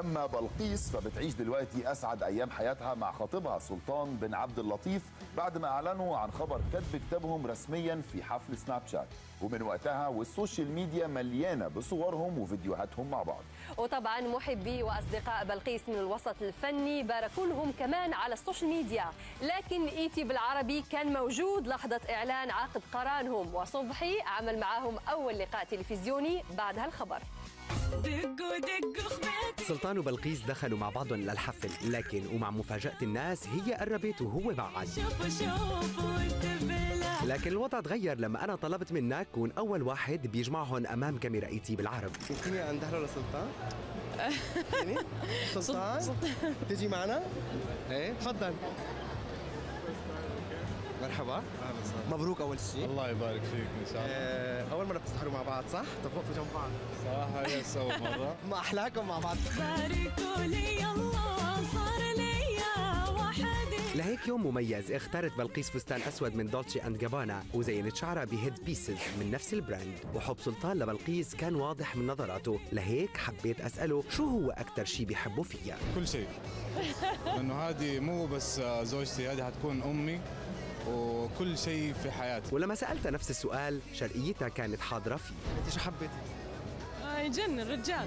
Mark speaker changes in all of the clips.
Speaker 1: أما بلقيس فبتعيش دلوقتي أسعد أيام حياتها مع خطيبها سلطان بن عبد اللطيف بعد ما أعلنوا عن خبر كتب كتابهم رسميا في حفل سناب شات. ومن وقتها وال social media مليانة بصورهم وفيديوهاتهم مع بعض.
Speaker 2: وطبعا محبي وأصدقاء بلقيس من الوسط الفني باركوا لهم كمان على ال social media. لكن ET بالعربي كان موجود لحظه إعلان عقد قرانهم. وصبحي عمل معاهم أول لقاء تلفزيوني بعد هالخبر.
Speaker 3: دقوا دقوا
Speaker 4: سلطان وبلقيس دخلوا مع بعضهم للحفل لكن ومع مفاجأة الناس هي قربت وهو بعد.
Speaker 3: شوفوا شوفوا انتبه
Speaker 4: لكن الوضع تغير لما أنا طلبت منك كون أول واحد بيجمعهم أمام كاميرا إيتي بالعربي
Speaker 5: ممكن عند هلا لسلطان؟ يعني؟ سلطان؟ تجي معنا؟ إيه. تفضل. مرحبا. أهلا مبروك أول شيء
Speaker 6: الله يبارك فيك إن شاء الله.
Speaker 5: آه، أول مرة بتسهروا مع بعض صح؟ تفوقوا جنب بعض.
Speaker 6: صراحة اول مرة.
Speaker 5: ما احلاكم مع بعض.
Speaker 3: باركوا لي الله صار لي وحدي
Speaker 4: لهيك يوم مميز اختارت بلقيس فستان أسود من Dolce and Gabbana وزينت شعرها ب headpieces من نفس ال brand. وحب سلطان لبلقيس كان واضح من نظراته. لهيك حبيت أسأله شو هو أكثر شيء بيحبه فيها
Speaker 6: كل شيء. لأنه هذه مو بس زوجتي هذه حتكون أمي وكل شيء في حياتي.
Speaker 4: ولما سألتها نفس السؤال شرقيتها كانت حاضرة فيه.
Speaker 5: انت شو حبيتي؟
Speaker 3: يجنن الرجال.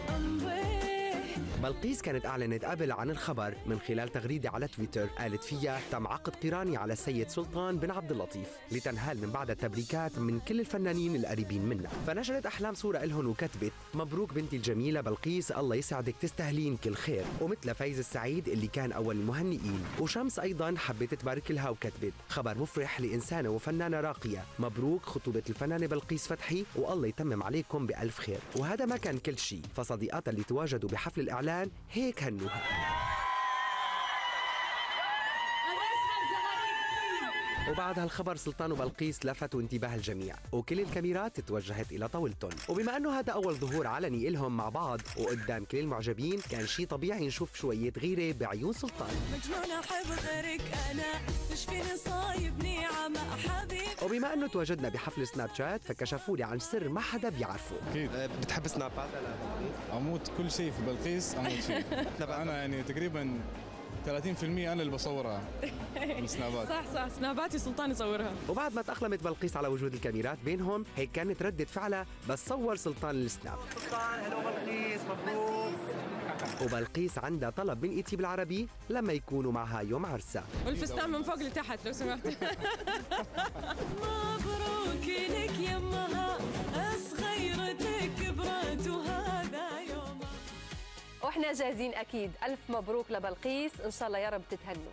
Speaker 4: بلقيس كانت أعلنت قبل عن الخبر من خلال تغريدة على تويتر. قالت فيها تم عقد قراني على السيد سلطان بن عبد اللطيف لتنهال من بعدها تبريكات من كل الفنانين القريبين منها فنشرت أحلام صورة إلهم وكتبت مبروك بنتي الجميلة بلقيس الله يسعدك تستاهلين كل خير. ومثل فايز السعيد اللي كان أول المهنئين. وشمس أيضا حبت تبارك لها وكتبت خبر مفرح لإنسانة وفنانة راقية. مبروك خطوبة الفنانة بلقيس فتحي والله يتمم عليكم بألف خير. وهذا ما كان كل شيء. فصديقاتها اللي تواجدوا بحفل الإعلان هيك هنوها. وبعد هالخبر سلطان وبلقيس لفتوا انتباه الجميع وكل الكاميرات توجهت إلى طاولتهم. وبما أنه هذا أول ظهور علني إلهم مع بعض وقدام كل المعجبين كان شيء طبيعي نشوف شوية غيرة بعيون سلطان.
Speaker 3: مجنون احب غيرك أنا مش فيني صايبني عم حبيب
Speaker 4: وبما أنه تواجدنا بحفل سناب شات فكشفوا لي عن سر ما حدا بيعرفه.
Speaker 6: أكيد.
Speaker 5: آه، بتحب سنابات ولا
Speaker 6: أموت كل شيء في بلقيس أموت فيه. أنا يعني تقريبا 30% أنا اللي بصورها. بالسنابات
Speaker 7: صح صح. سناباتي سلطان يصورها.
Speaker 4: وبعد ما تأقلمت بلقيس على وجود الكاميرات بينهم هيك كانت ردة فعلها بس صور سلطان السناب.
Speaker 5: سلطان هلو بلقيس مبروك.
Speaker 4: وبلقيس عندها طلب من إيتي بالعربي لما يكونوا معها يوم عرسها
Speaker 7: والفستان من فوق لتحت لو سمحت.
Speaker 2: وإحنا جاهزين أكيد. ألف مبروك لبلقيس. إن شاء الله يا رب تتهنوا.